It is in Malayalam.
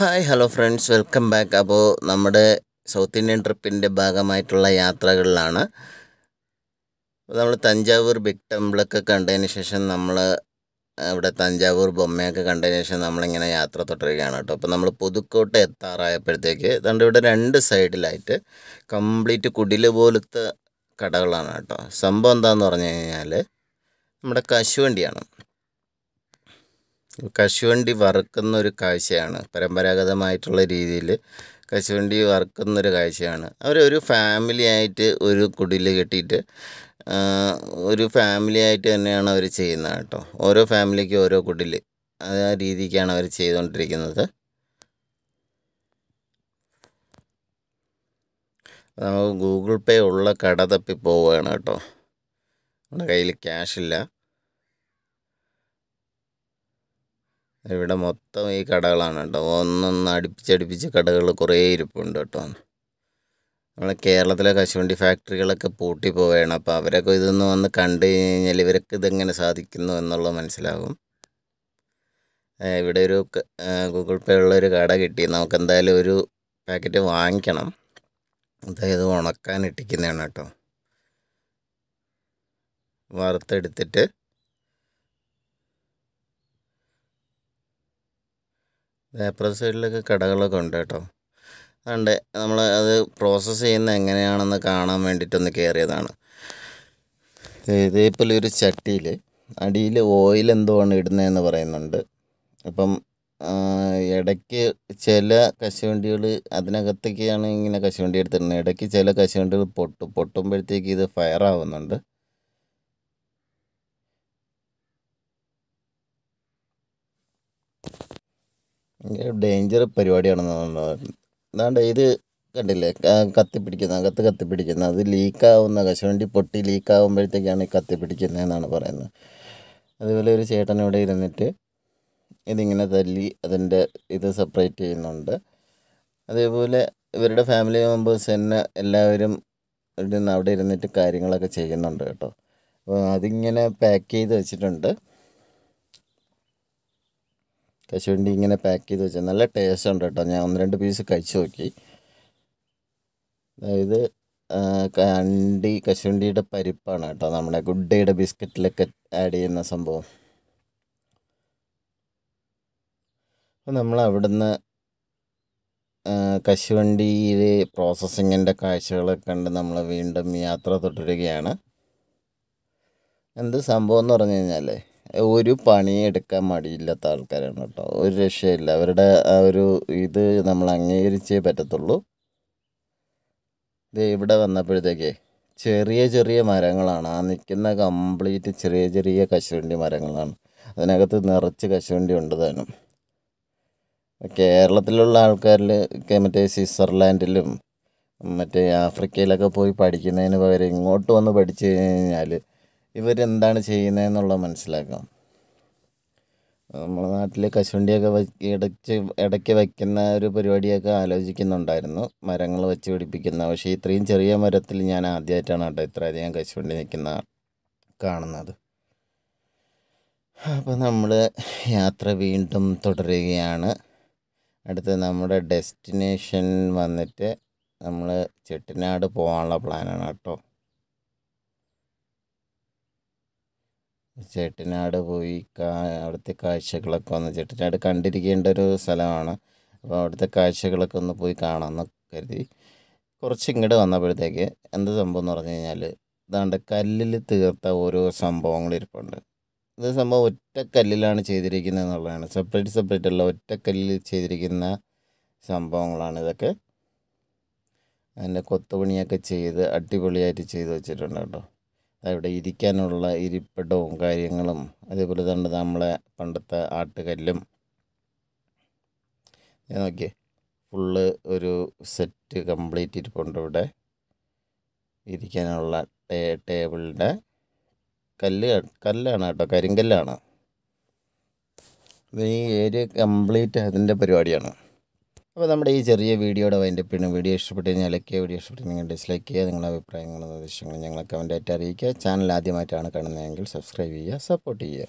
Hi hello friends welcome back അപ്പോൾ നമ്മുടെ സൗത്ത് ഇന്ത്യൻ ട്രിപ്പിന്റെ ഭാഗമായിട്ടുള്ള യാത്രകളിലാണ്. നമ്മൾ തഞ്ചാവൂർ ബിഗ് ടെമ്പിളൊക്കെ കണ്ടതിന് ശേഷം നമ്മൾ ഇവിടെ തഞ്ചാവൂർ ബൊമ്മയൊക്കെ കണ്ടതിന് ശേഷം നമ്മളിങ്ങനെ യാത്ര തുടരുകയാണ് കേട്ടോ. അപ്പോൾ നമ്മൾ പുതുക്കോട്ട എത്താറായപ്പോഴത്തേക്ക് അതുകൊണ്ട് ഇവിടെ രണ്ട് സൈഡിലായിട്ട് കംപ്ലീറ്റ് കുടിൽ പോലത്തെ കടകളാണ് കേട്ടോ. സംഭവം എന്താണെന്ന് പറഞ്ഞു കഴിഞ്ഞാൽ നമ്മുടെ കശുവണ്ടിയാണ്. കശുവണ്ടി വറുക്കുന്ന ഒരു കാഴ്ചയാണ്. പരമ്പരാഗതമായിട്ടുള്ള രീതിയിൽ കശുവണ്ടി വറുക്കുന്നൊരു കാഴ്ചയാണ്. ഒരു ഫാമിലി ആയിട്ട് ഒരു കുടിൽ കെട്ടിയിട്ട് ഒരു ഫാമിലി ആയിട്ട് തന്നെയാണ് അവർ ചെയ്യുന്നത് കേട്ടോ. ഓരോ ഫാമിലിക്ക് ഓരോ കുടിൽ ആ രീതിക്കാണ് അവർ ചെയ്തുകൊണ്ടിരിക്കുന്നത് നമുക്ക് ഗൂഗിൾ പേ ഉള്ള കട തപ്പി പോവുകയാണ് കേട്ടോ. നമ്മുടെ കയ്യിൽ ക്യാഷ് ഇല്ല. ഇവിടെ മൊത്തം ഈ കടകളാണ് കേട്ടോ. ഒന്നൊന്ന് അടുപ്പിച്ചടുപ്പിച്ച് കടകൾ കുറേ ഇരിപ്പുണ്ട് കേട്ടോ. നമ്മളെ കേരളത്തിലെ കശുവണ്ടി ഫാക്ടറികളൊക്കെ പൂട്ടി പോവുകയാണ് അപ്പോൾ അവരൊക്കെ ഇതൊന്ന് വന്ന് കണ്ടു കഴിഞ്ഞാൽ ഇവർക്ക് ഇതെങ്ങനെ സാധിക്കുന്നു എന്നുള്ളത് മനസ്സിലാകും. ഇവിടെ ഒരു ഗൂഗിൾ പേ ഉള്ള ഒരു കട കിട്ടി. നമുക്ക് എന്തായാലും ഒരു പാക്കറ്റ് വാങ്ങിക്കണം. അതായത് ഉണക്കാൻ ഇട്ടിക്കുന്നതാണ് കേട്ടോ. വറുത്തെടുത്തിട്ട് അപ്പുറത്തെ സൈഡിലൊക്കെ കടകളൊക്കെ ഉണ്ട് കേട്ടോ. അതുകൊണ്ട് നമ്മൾ അത് പ്രോസസ്സ് ചെയ്യുന്നത് എങ്ങനെയാണെന്ന് കാണാൻ വേണ്ടിയിട്ടൊന്ന് കയറിയതാണ്. ഇതേപോലെ ഒരു ചട്ടിയിൽ അടിയിൽ ഓയിൽ എന്തോ ആണ് ഇടുന്നതെന്ന് പറയുന്നുണ്ട്. അപ്പം ഇടയ്ക്ക് ചില കശുവണ്ടികൾ അതിനകത്തേക്കാണ് ഇങ്ങനെ കശുവണ്ടി എടുത്തിരുന്നത് ഇടയ്ക്ക് ചില കശുവണ്ടികൾ പൊട്ടും. പൊട്ടുമ്പോഴത്തേക്ക് ഇത് ഫയർ ആവുന്നുണ്ട്. ഡേഞ്ചർ പരിപാടിയാണെന്നാണ് അതാണ്ട് ഇത് കണ്ടില്ലേ? കത്തിപ്പിടിക്കുന്ന അകത്ത് കത്തിപ്പിടിക്കുന്ന അത് ലീക്കാവുന്ന കശുവണ്ടി പൊട്ടി ലീക്കാവുമ്പോഴത്തേക്കാണ് ഈ കത്തിപ്പിടിക്കുന്നതെന്നാണ് പറയുന്നത്. അതുപോലെ ഒരു ചേട്ടൻ ഇവിടെ ഇരുന്നിട്ട് ഇതിങ്ങനെ തല്ലി അതിന്റെ ഇത് സെപ്പറേറ്റ് ചെയ്യുന്നുണ്ട്. അതേപോലെ ഇവരുടെ ഫാമിലി മെമ്പേഴ്സ് തന്നെ എല്ലാവരും അവിടെ ഇരുന്നിട്ട് കാര്യങ്ങളൊക്കെ ചെയ്യുന്നുണ്ട് കേട്ടോ. അപ്പോൾ അതിങ്ങനെ പാക്ക് ചെയ്ത് വെച്ചിട്ടുണ്ട്. കശുവണ്ടി ഇങ്ങനെ പാക്ക് ചെയ്ത് വെച്ചാൽ നല്ല ടേസ്റ്റ് ഉണ്ട് കേട്ടോ. ഞാൻ ഒന്ന് രണ്ട് പീസ് കഴിച്ചു നോക്കി. അതായത് അണ്ടി കശുവണ്ടിയുടെ പരിപ്പാണ് കേട്ടോ നമ്മുടെ ഗുഡ് ഡേയുടെ ബിസ്ക്കറ്റിലൊക്കെ ആഡ് ചെയ്യുന്ന സംഭവം. അപ്പോൾ നമ്മൾ അവിടുന്ന് കശുവണ്ടിയിലെ പ്രോസസ്സിങ്ങിന്റെ കാഴ്ചകളൊക്കെ കണ്ട് നമ്മൾ വീണ്ടും യാത്ര തുടരുകയാണ്. എന്ത് സംഭവം എന്ന് പറഞ്ഞു കഴിഞ്ഞാൽ ഒരു പണി എടുക്കാൻ മടിയില്ലാത്ത ആൾക്കാരാണ് കേട്ടോ. ഒരു രക്ഷയില്ല. അവരുടെ ആ ഒരു ഇത് നമ്മൾ അംഗീകരിച്ചേ പറ്റത്തുള്ളൂ. ഇത് ഇവിടെ വന്നപ്പോഴത്തേക്ക് ചെറിയ ചെറിയ മരങ്ങളാണ്. ആ നിൽക്കുന്ന കംപ്ലീറ്റ് ചെറിയ ചെറിയ കശുവണ്ടി മരങ്ങളാണ്. അതിനകത്ത് നിറച്ച് കശുവണ്ടി ഉണ്ട് താനും. കേരളത്തിലുള്ള ആൾക്കാരിൽ മറ്റേ സ്വിറ്റ്സർലാൻഡിലും മറ്റേ ആഫ്രിക്കയിലൊക്കെ പോയി പഠിക്കുന്നതിന് പകരം ഇങ്ങോട്ട് വന്ന് പഠിച്ചു കഴിഞ്ഞാൽ ഇവരെന്താണ് ചെയ്യുന്നതെന്നുള്ളത് മനസ്സിലാക്കാം. നമ്മുടെ നാട്ടിൽ കശുവണ്ടിയൊക്കെ വെ- ഇടയ്ക്ക് ഇടയ്ക്ക് വയ്ക്കുന്ന ഒരു പരിപാടിയൊക്കെ ആലോചിക്കുന്നുണ്ടായിരുന്നു. മരങ്ങൾ വെച്ച് പിടിപ്പിക്കുന്ന. പക്ഷേ ഇത്രയും ചെറിയ മരത്തിൽ ഞാൻ ആദ്യമായിട്ടാണ് കേട്ടോ ഇത്രയധികം കശുവണ്ടി നിൽക്കുന്ന കാണുന്നത്. അപ്പോൾ നമ്മൾ യാത്ര വീണ്ടും തുടരുകയാണ്. അടുത്ത നമ്മുടെ ഡെസ്റ്റിനേഷൻ വന്നിട്ട് നമ്മൾ ചെട്ടിനാട് പോകാനുള്ള പ്ലാനാണ് കേട്ടോ. ചെട്ടിനാട് പോയി അവിടുത്തെ കാഴ്ചകളൊക്കെ ഒന്ന് ചേട്ടനാട് കണ്ടിരിക്കേണ്ട ഒരു സ്ഥലമാണ്. അപ്പോൾ അവിടുത്തെ കാഴ്ചകളൊക്കെ ഒന്ന് പോയി കാണാമെന്ന് കരുതി. കുറച്ച് ഇങ്ങോട്ട് വന്നപ്പോഴത്തേക്ക് എന്ത് സംഭവം എന്ന് പറഞ്ഞു കഴിഞ്ഞാൽ ഇതാണ്ട് കല്ലിൽ തീർത്ത ഓരോ സംഭവങ്ങൾ ഇരിപ്പുണ്ട്. ഇത് സംഭവം ഒറ്റ കല്ലിലാണ് ചെയ്തിരിക്കുന്നത് എന്നുള്ളതാണ്. സെപ്പറേറ്റ് സെപ്പറേറ്റ് അല്ല ഒറ്റ കല്ലിൽ ചെയ്തിരിക്കുന്ന സംഭവങ്ങളാണ് ഇതൊക്കെ. അതിന്റെ കൊത്തുപണിയൊക്കെ ചെയ്ത് അടിപൊളിയായിട്ട് ചെയ്ത് വെച്ചിട്ടുണ്ട് കേട്ടോ. അവിടെ ഇരിക്കാനുള്ള ഇരിപ്പിടവും കാര്യങ്ങളും അതേപോലെ തന്നെ നമ്മളെ പണ്ടത്തെ ആട്ടുകല്ലും. ഞാൻ നോക്കിയേ ഫുള്ള് ഒരു സെറ്റ് കംപ്ലീറ്റ് ഇരിപ്പുണ്ട് ഇവിടെ. ഇരിക്കാനുള്ള ടേ ടേബിളിന്റെ കല്ല് കല്ലാണ് കേട്ടോ കരിങ്കല്ലാണ്. ഈ ഏരിയ കംപ്ലീറ്റ് അതിന്റെ പരിപാടിയാണ്. അപ്പോൾ നമ്മുടെ ഈ ചെറിയ വീഡിയോയുടെ വൈന്റെ പിന്നെ വീഡിയോ ഇഷ്ടപ്പെട്ട് കഴിഞ്ഞാൽ ലൈക്ക് ചെയ്യുക വീഡിയോ ഇഷ്ടപ്പെട്ട് നിങ്ങൾ ഡിസ്ലൈക്ക് ചെയ്യുക നിങ്ങളുടെ അഭിപ്രായങ്ങളും നിർദ്ദേശങ്ങളും ഞങ്ങളെ കമന്റായിട്ട് അറിയിക്കുക. ചാനൽ ആദ്യമായിട്ടാണ് കാണുന്നതെങ്കിൽ സബ്സ്ക്രൈബ് ചെയ്യുക സപ്പോർട്ട് ചെയ്യുക.